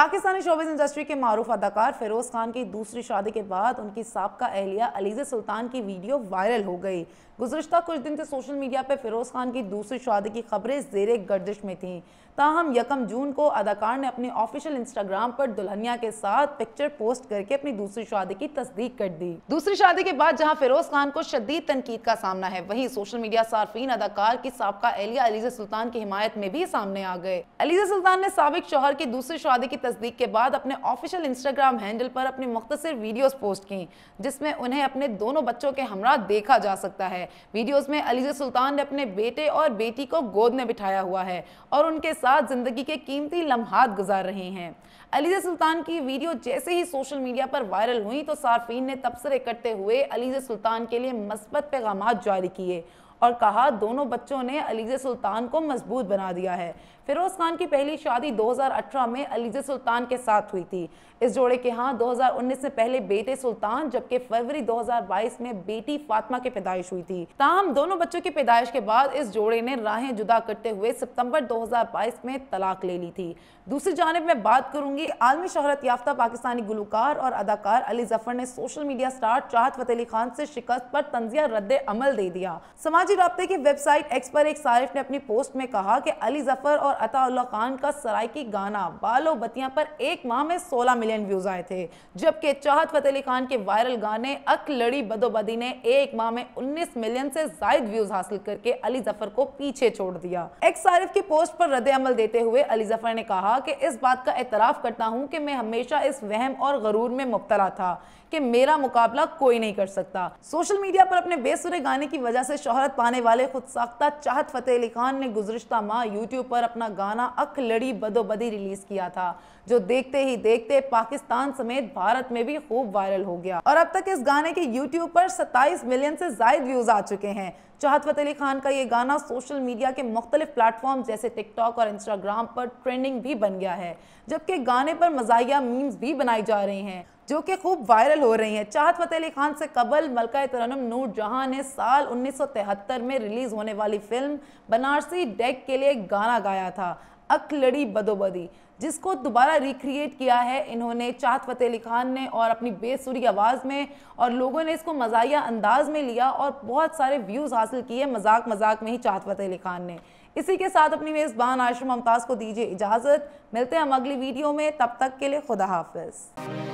Pakistani showbiz industry के मारूफ अदाकार फिरोज खान की दूसरी शादी के बाद उनकी सबका अहलिया अलीज़ सुल्तान की वीडियो वायरल हो गई। गुजशत कुछ दिन से सोशल मीडिया पर फिरोज खान की दूसरी शादी की खबरें जेर गर्दिश में थीं। ताहम यकम जून को अदाकार ने अपने ऑफिशियल इंस्टाग्राम पर दुल्हनिया के साथ पिक्चर पोस्ट करके अपनी दूसरी शादी की तस्दीक कर दी। दूसरी शादी के बाद जहाँ फिरोज खान को शदीद तनकीद का सामना है, वहीं सोशल मीडिया सार्फिन अदाकार की सबका एलिया अलीज सुल्तान की हिमायत में भी सामने आ गए। अलीजा सुल्तान ने सबक शोहर की दूसरी शादी की तस्दीक के बाद अपने ऑफिशियल इंस्टाग्राम हैंडल पर अपनी मुख्तर वीडियोस पोस्ट की, जिसमें उन्हें अपने दोनों बच्चों के हमरा देखा जा सकता है। वीडियोस में अलीजा सुल्तान ने अपने बेटे और बेटी को गोद में बिठाया हुआ है और उनके साथ ज़िंदगी के कीमती लम्हात गुजार रहे हैं। अलीजा सुल्तान की वीडियो जैसे ही सोशल मीडिया पर वायरल हुई तो सार्फिन ने तबसरे करते हुए अलीजा सुल्तान के लिए मस्बत पैगाम जारी किए और कहा, दोनों बच्चों ने अलीजे सुल्तान को मज़बूत बना दिया है। फिरोज खान की पहली शादी 2018 में अलीजे सुल्तान के साथ हुई थी। इस जोड़े के यहाँ 2019 में पहले बेटे सुल्तान, जबकि फरवरी 2022 में बेटी फातिमा की पैदाइश हुई थी। ताहम, दोनों बच्चों की पैदाइश के बाद इस जोड़े ने राहें जुदा करते हुए सितंबर 2022 में तलाक ले ली थी। दूसरी जानब में बात करूँगी आलमी शहरत याफ्ता पाकिस्तानी गुलकार और अदाकार अली ज़फ़र ने सोशल मीडिया स्टार चाहत फतेह अली खान से शिकस्त पर तंजिया रद्द अमल दे दिया। समाजी रबते की वेबसाइट एक्स पर एक सारिफ ने अपनी पोस्ट में कहा कि अली ज़फ़र और अताउल्ला खान का सराइकी गाना बालो बतियाँ पर एक माह में 16 मिलियन व्यूज़ आए थे, जबकि चाहत फतेह अली खान के वायरल गाने अक लड़ी बदोबदी ने एक माह में 19 मिलियन से जायद व्यूज़ हासिल करके अली ज़फ़र को पीछे छोड़ दिया। एक सारिफ की पोस्ट पर रद्द अमल देते हुए अली ज़फ़र ने कहा कि इस बात का एतराफ़ करता हूँ कि मैं हमेशा इस वहम और गरूर में मुबतला था कि मेरा मुकाबला कोई नहीं कर सकता। सोशल मीडिया पर अपने बेसुरे गाने की वजह से शोहरत पाने वाले खुद साख्ता चाहत फतेह अली खान ने गुजशत माह यूट्यूब पर अपना गाना अख लड़ी बदोबदी रिलीज़ किया था, जो देखते ही देखते पाकिस्तान समेत भारत में भी खूब वायरल हो गया। और अब तक इस गाने के यूट्यूब पर 27 मिलियन से ज़्यादा व्यूज़ आ चुके हैं चाहत फतेह अली खान का ये गाना सोशल मीडिया के मुख्तलिफ़ प्लेटफॉर्म जैसे टिकटॉक और इंस्टाग्राम पर ट्रेंडिंग भी बन गया है, जबकि गाने पर मजाया मीम्स भी बनाई जा रही हैं, जो कि खूब वायरल हो रही हैं। चाहत फतेह अली खान से कबल मलका तरनम नूर जहाँ ने साल 1973 में रिलीज़ होने वाली फ़िल्म बनारसी डेक के लिए गाना गाया था। अकलड़ी बदोबदी, जिसको दोबारा रिक्रिएट किया है इन्होंने चाहत फतेह अली खान ने और अपनी बेसुरी आवाज़ में और लोगों ने इसको मजाया अंदाज में लिया और बहुत सारे व्यूज़ हासिल किए मज़ाक मज़ाक में ही चाहत फतेह अली खान ने। इसी के साथ अपनी मेज़बान आशम ममताज़ को दीजिए इजाज़त। मिलते हैं हम अगली वीडियो में, तब तक के लिए खुदा हाफिज़।